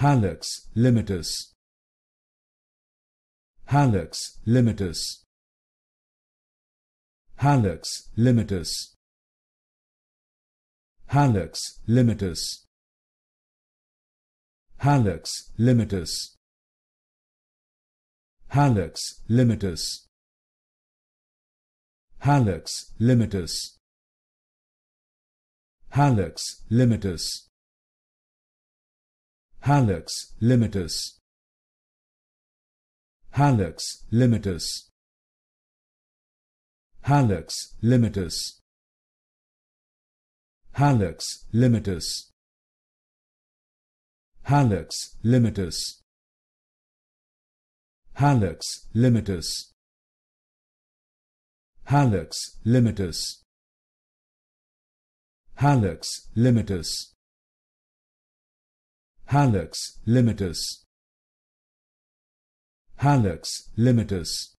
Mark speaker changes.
Speaker 1: Hallux limitus. Hallux limitus. Hallux limitus. Hallux limitus. Hallux limitus. Hallux limitus. Hallux limitus. Hallux limitus Hallux limitus. Hallux limitus. Hallux limitus. Hallux limitus. Hallux limitus. Hallux limitus. Hallux limitus. Hallux limitus Hallux limitus. Hallux limitus.